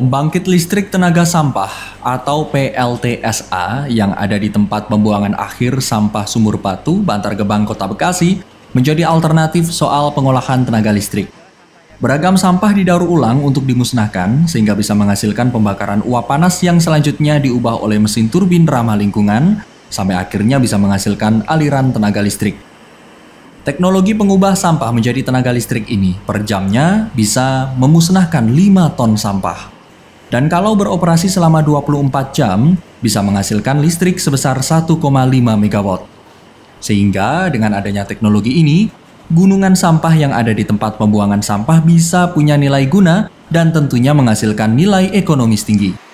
Pembangkit listrik tenaga sampah atau PLTSA yang ada di tempat pembuangan akhir sampah Sumur Batu, Bantar Gebang, Kota Bekasi menjadi alternatif soal pengolahan tenaga listrik. Beragam sampah didaur ulang untuk dimusnahkan sehingga bisa menghasilkan pembakaran uap panas yang selanjutnya diubah oleh mesin turbin ramah lingkungan sampai akhirnya bisa menghasilkan aliran tenaga listrik. Teknologi pengubah sampah menjadi tenaga listrik ini per jamnya bisa memusnahkan 5 ton sampah. Dan kalau beroperasi selama 24 jam, bisa menghasilkan listrik sebesar 1,5 megawatt. Sehingga dengan adanya teknologi ini, gunungan sampah yang ada di tempat pembuangan sampah bisa punya nilai guna dan tentunya menghasilkan nilai ekonomis tinggi.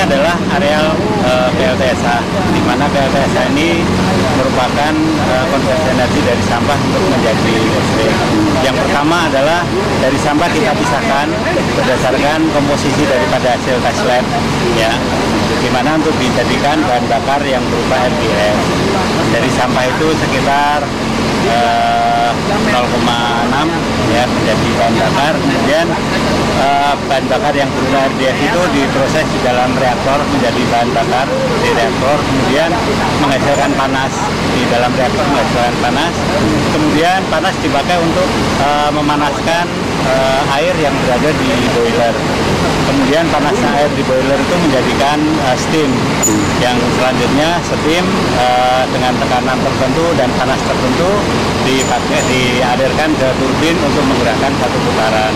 Ini adalah areal uh, PLTSA, di mana PLTSA ini merupakan uh, konversi energi dari sampah untuk menjadi listrik. Yang pertama adalah dari sampah kita pisahkan berdasarkan komposisi daripada hasil tes lab, ya, di mana untuk dijadikan bahan bakar yang berupa RBF. Dari sampah itu sekitar uh, 0,6 ya menjadi bahan bakar, kemudian uh, bahan bakar yang berupa RDF itu diproses di dalam reaktor menjadi bahan bakar di reaktor, kemudian menghasilkan panas. Di dalam reaktor menghasilkan panas, kemudian panas dipakai untuk uh, memanaskan uh, air yang berada di boiler. Kemudian panasnya air di boiler itu menjadikan uh, steam yang selanjutnya steam uh, dengan tekanan tertentu dan panas tertentu dipakai dialirkan ke turbin untuk menggerakkan satu putaran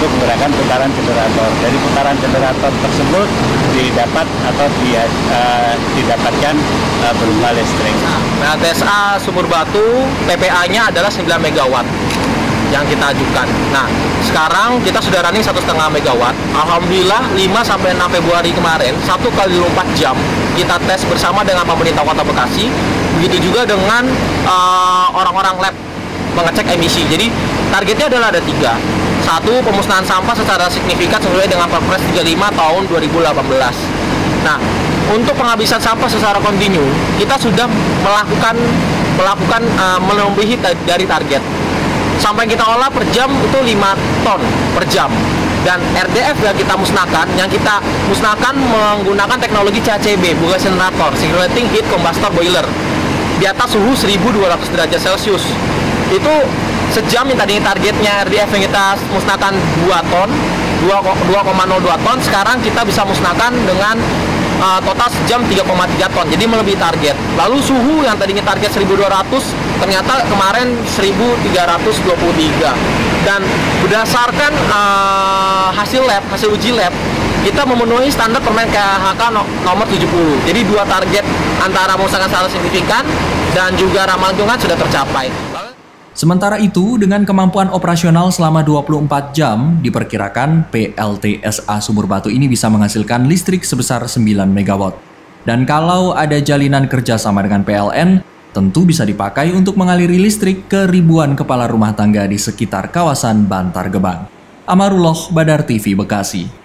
untuk menggunakan putaran generator. Dari putaran generator tersebut didapat atau di, uh, didapatkan uh, berupa listrik. Nah, TSA Sumur Batu PPA-nya adalah 9 megawatt yang kita ajukan. Nah, sekarang kita sudah running satu setengah megawatt. Alhamdulillah 5 sampai 6 Februari kemarin satu kali 24 jam kita tes bersama dengan pemerintah Kota Bekasi. Begitu juga dengan orang-orang uh, lab mengecek emisi. Jadi targetnya adalah ada tiga. Satu, pemusnahan sampah secara signifikan sesuai dengan Perpres 35 tahun 2018. Nah, untuk penghabisan sampah secara kontinu, kita sudah melakukan melakukan uh, melebihi dari target sampai kita olah per jam itu 5 ton per jam. Dan RDF yang kita musnahkan yang kita musnahkan menggunakan teknologi CACB bukan generator circulating heat combustor boiler. Di atas suhu 1200 derajat celcius. Itu sejam yang tadi targetnya RDF yang kita musnahkan 2 ton 2,02 ton. Sekarang kita bisa musnahkan dengan uh, total sejam 3,3 ton jadi melebihi target. Lalu suhu yang tadinya target 1200 ternyata kemarin 1323 dan berdasarkan uh, hasil lab hasil uji lab kita memenuhi standar permen KHK nomor 70 jadi dua target antara musnahkan secara signifikan dan juga ramah lingkungan sudah tercapai Sementara itu, dengan kemampuan operasional selama 24 jam, diperkirakan PLTSA Sumur Batu ini bisa menghasilkan listrik sebesar 9 MW. Dan kalau ada jalinan kerjasama dengan PLN, tentu bisa dipakai untuk mengaliri listrik ke ribuan kepala rumah tangga di sekitar kawasan Bantar Gebang. Amarullah Badar TV Bekasi